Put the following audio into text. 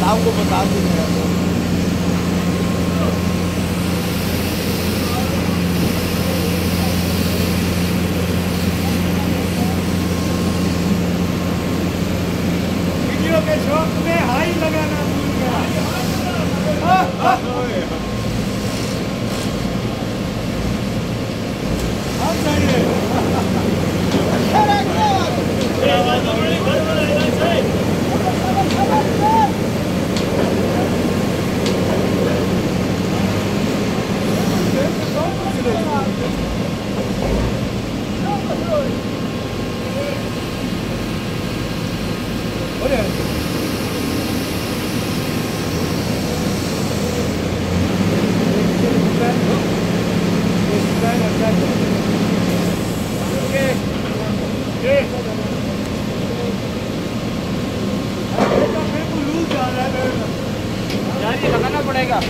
साहब को बता दूँगा वीडियो के शौक में हाई लगाना भूल गया। अब सही लगाना पड़ेगा।